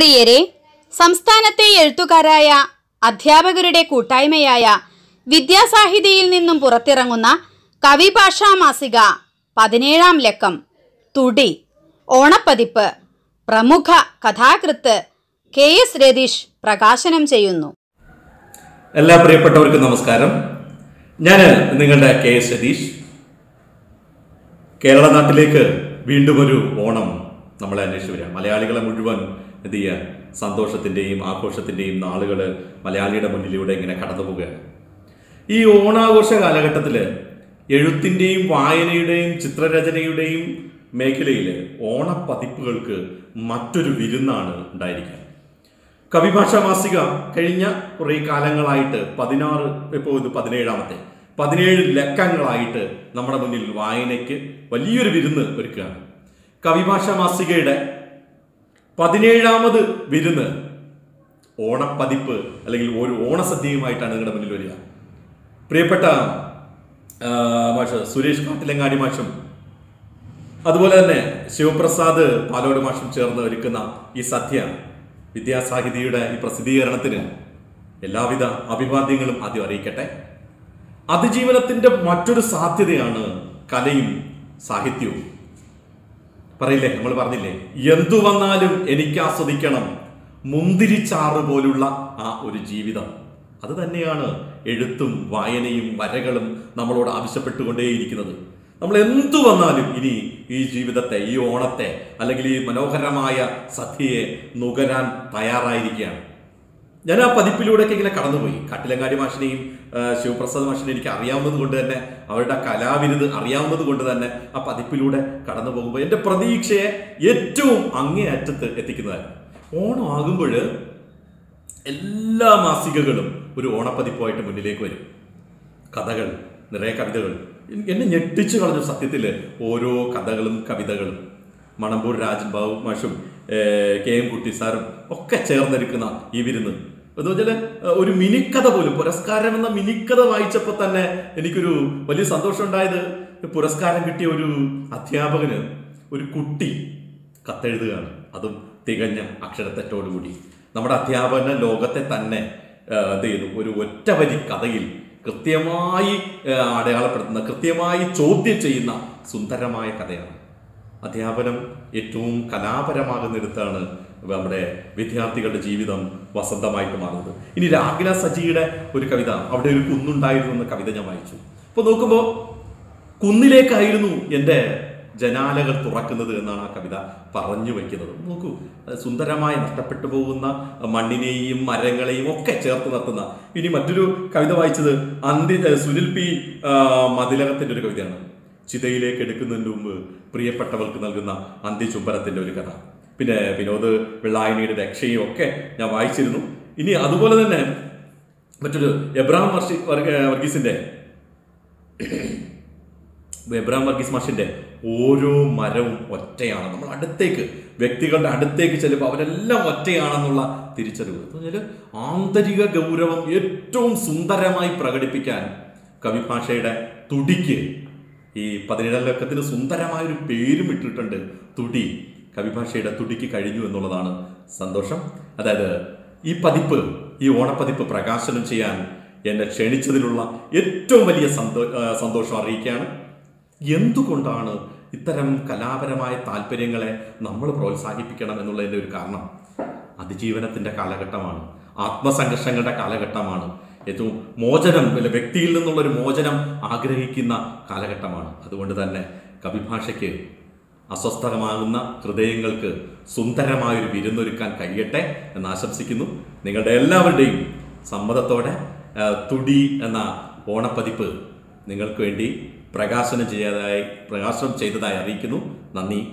പ്രിയരെ സംസ്ഥാനത്തെ എഴുത്തുകാരായ അധ്യാപകരുടെ കൂട്ടായ്മയായ വിദ്യാസാഹിതിയിൽ നിന്നും പുറത്തിറങ്ങുന്ന കവിഭാഷാ മാസിക പതിനേഴാം ലക്കം തുടി ഓണപ്പതിപ്പ് പ്രമുഖ കഥാകൃത്ത് കെ എസ് രതീഷ് പ്രകാശനം ചെയ്യുന്നു. എല്ലാ പ്രിയപ്പെട്ടവർക്കും നമസ്കാരം. ഞാൻ നിങ്ങളുടെ കെ എസ് രതീഷ്. കേരള നാട്ടിലേക്ക് വീണ്ടും ഒരു ഓണം നമ്മളെ അന്വേഷിച്ച് വരിക. മലയാളികളെ മുഴുവൻ എന്ത് ചെയ്യുക സന്തോഷത്തിന്റെയും ആഘോഷത്തിന്റെയും നാളുകൾ മലയാളിയുടെ മുന്നിലൂടെ ഇങ്ങനെ കടന്നു പോവുകയാണ്. ഈ ഓണാഘോഷ കാലഘട്ടത്തിൽ എഴുത്തിന്റെയും വായനയുടെയും ചിത്രരചനയുടെയും മേഖലയിൽ ഓണപ്പതിപ്പുകൾക്ക് മറ്റൊരു വിരുന്നാണ് ഉണ്ടായിരിക്കുക കവിഭാഷാ മാസിക കഴിഞ്ഞ കുറേ കാലങ്ങളായിട്ട് പതിനാറ് ഇപ്പോൾ ഇത് പതിനേഴാമത്തെ പതിനേഴ് ലക്കങ്ങളായിട്ട് നമ്മുടെ മുന്നിൽ വായനയ്ക്ക് വലിയൊരു വിരുന്ന് ഒരുക്കുകയാണ്. കവിഭാഷാ മാസികയുടെ പതിനേഴാമത് വിരുന്ന്. ഓണപ്പതിപ്പ് അല്ലെങ്കിൽ ഒരു ഓണസദ്യയുമായിട്ടാണ് നിങ്ങളുടെ മുന്നിൽ വരിക. പ്രിയപ്പെട്ട മാഷ് സുരേഷ് കാട്ടിലങ്ങാടി മാഷും അതുപോലെ തന്നെ ശിവപ്രസാദ് പാലോട് മാഷും ചേർന്ന് ഒരുക്കുന്ന ഈ സദ്യ വിദ്യാസാഹിതിയുടെ ഈ പ്രസിദ്ധീകരണത്തിന് എല്ലാവിധ അഭിവാദ്യങ്ങളും ആദ്യം അറിയിക്കട്ടെ. അതിജീവനത്തിന്റെ മറ്റൊരു സാധ്യതയാണ് കലയും സാഹിത്യവും. പറയില്ലേ? നമ്മൾ പറഞ്ഞില്ലേ? എന്തു വന്നാലും എനിക്ക് ആസ്വദിക്കണം. മുന്തിരിച്ചാറ് പോലുള്ള ആ ഒരു ജീവിതം. അത് തന്നെയാണ് എഴുത്തും വായനയും വരകളും നമ്മളോട് ആവശ്യപ്പെട്ടുകൊണ്ടേയിരിക്കുന്നത്. നമ്മൾ എന്തു വന്നാലും ഇനി ഈ ജീവിതത്തെ ഈ ഓണത്തെ അല്ലെങ്കിൽ ഈ മനോഹരമായ സദ്യയെ നുകരാൻ തയ്യാറായിരിക്കുകയാണ്. ഞാൻ ആ പതിപ്പിലൂടെയൊക്കെ ഇങ്ങനെ കടന്നുപോയി. കാട്ടിലങ്ങാടി മാഷിനെയും ശിവപ്രസാദ് മാഷിനെയും എനിക്ക് അറിയാവുന്നത് കൊണ്ട് തന്നെ അവരുടെ കലാവിരുത് അറിയാവുന്നത് കൊണ്ട് തന്നെ ആ പതിപ്പിലൂടെ കടന്നു പോകുമ്പോൾ എന്റെ പ്രതീക്ഷയെ ഏറ്റവും അങ്ങേയറ്റത്ത് എത്തിക്കുന്നതായിരുന്നു. ഓണം ആകുമ്പോൾ എല്ലാ മാസികകളും ഒരു ഓണപ്പതിപ്പായിട്ട് മുന്നിലേക്ക് വരും. കഥകൾ നിറയെ കവിതകൾ. എന്നെ ഞെട്ടിച്ചു കളഞ്ഞു സത്യത്തിൽ ഓരോ കഥകളും കവിതകളും മണമ്പൂർ രാജൻ ബാബു മാഷും കെ എം കുട്ടി സാറും ഒക്കെ ചേർന്നിരിക്കുന്ന ഈ വിരുന്ന്. എന്ന് വെച്ചാൽ ഒരു മിനിക്കഥ പോലും പുരസ്കാരം എന്ന മിനിക്കഥ വായിച്ചപ്പോൾ തന്നെ എനിക്കൊരു വലിയ സന്തോഷം ഉണ്ടായത് പുരസ്കാരം കിട്ടിയ ഒരു അധ്യാപകന് ഒരു കുട്ടി കത്തെഴുതുകയാണ്. അതും തികഞ്ഞ അക്ഷരത്തെറ്റോടുകൂടി. നമ്മുടെ അധ്യാപന ലോകത്തെ തന്നെ എന്ത് ചെയ്യുന്നു? ഒരു ഒറ്റ വരി കഥയിൽ കൃത്യമായി അടയാളപ്പെടുത്തുന്ന കൃത്യമായി ചോദ്യം ചെയ്യുന്ന സുന്ദരമായ കഥയാണ്. അധ്യാപനം ഏറ്റവും കലാപരമാകുന്നിടത്താണ് നമ്മുടെ വിദ്യാർത്ഥികളുടെ ജീവിതം വസന്തമായിട്ട് മാറുന്നത്. ഇനി രാഗില സജിയുടെ ഒരു കവിത അവിടെ ഒരു കുന്നുണ്ടായിരുന്നു എന്ന കവിത ഞാൻ വായിച്ചു. അപ്പോൾ നോക്കുമ്പോൾ കുന്നിലേക്കായിരുന്നു എന്റെ ജനാലകൾ തുറക്കുന്നത് എന്നാണ് ആ കവിത പറഞ്ഞു വയ്ക്കുന്നത് നോക്കൂ സുന്ദരമായി നഷ്ടപ്പെട്ടു പോകുന്ന മണ്ണിനെയും മരങ്ങളെയും ഒക്കെ ചേർത്ത് നിർത്തുന്ന. ഇനി മറ്റൊരു കവിത വായിച്ചത് അന്തി സുനിൽ പി മതിലകത്തിന്റെ ഒരു കവിതയാണ്. ചിതയിലേക്ക് എടുക്കുന്നതിന് മുമ്പ് പ്രിയപ്പെട്ടവർക്ക് നൽകുന്ന അന്ത്യചുംബനത്തിന്റെ ഒരു കഥ. പിന്നെ വിനോദ് വെള്ളായണിയുടെ രക്ഷയും ഒക്കെ ഞാൻ വായിച്ചിരുന്നു. ഇനി അതുപോലെ തന്നെ മറ്റൊരു എബ്രാം വർഷി വർഗ- വർഗീസിന്റെ എബ്രാം വർഗീസ് മാഷിന്റെ ഓരോ മരവും ഒറ്റയാണ്. നമ്മൾ അടുത്തേക്ക് വ്യക്തികളുടെ അടുത്തേക്ക് ചെല്ലുമ്പോൾ അവരെല്ലാം ഒറ്റയാണെന്നുള്ള തിരിച്ചറിവ്. എന്ന് പറഞ്ഞാൽ ആന്തരിക ഗൗരവം ഏറ്റവും സുന്ദരമായി പ്രകടിപ്പിക്കാൻ കവിഭാഷയുടെ തുടിക്ക് ഈ പതിനേഴാം ലക്കത്തിന് സുന്ദരമായൊരു പേരും ഇട്ടിട്ടുണ്ട്. തുടി. കവിഭാഷയുടെ തുടിക്ക് കഴിഞ്ഞു എന്നുള്ളതാണ് സന്തോഷം. അതായത് ഈ പതിപ്പ് ഈ ഓണപ്പതിപ്പ് പ്രകാശനം ചെയ്യാൻ എന്നെ ക്ഷണിച്ചതിലുള്ള ഏറ്റവും വലിയ സന്തോ സന്തോഷം അറിയിക്കുകയാണ്. എന്തുകൊണ്ടാണ് ഇത്തരം കലാപരമായ താല്പര്യങ്ങളെ നമ്മൾ പ്രോത്സാഹിപ്പിക്കണം എന്നുള്ളതിന്റെ ഒരു കാരണം? അതിജീവനത്തിന്റെ കാലഘട്ടമാണ്. ആത്മസംഘർഷങ്ങളുടെ കാലഘട്ടമാണ്. ഏറ്റവും മോചനം അല്ല വ്യക്തിയിൽ നിന്നുള്ളൊരു മോചനം ആഗ്രഹിക്കുന്ന കാലഘട്ടമാണ്. അതുകൊണ്ട് തന്നെ കവിഭാഷയ്ക്ക് അസ്വസ്ഥമാകുന്ന ഹൃദയങ്ങൾക്ക് സുന്ദരമായൊരു വിരുന്നൊരുക്കാൻ കഴിയട്ടെ എന്ന് ആശംസിക്കുന്നു. നിങ്ങളുടെ എല്ലാവരുടെയും സമ്മതത്തോടെ തുടി എന്ന ഓണപ്പതിപ്പ് നിങ്ങൾക്ക് വേണ്ടി പ്രകാശനം ചെയ്യാതായി പ്രകാശനം ചെയ്തതായി അറിയിക്കുന്നു. നന്ദി.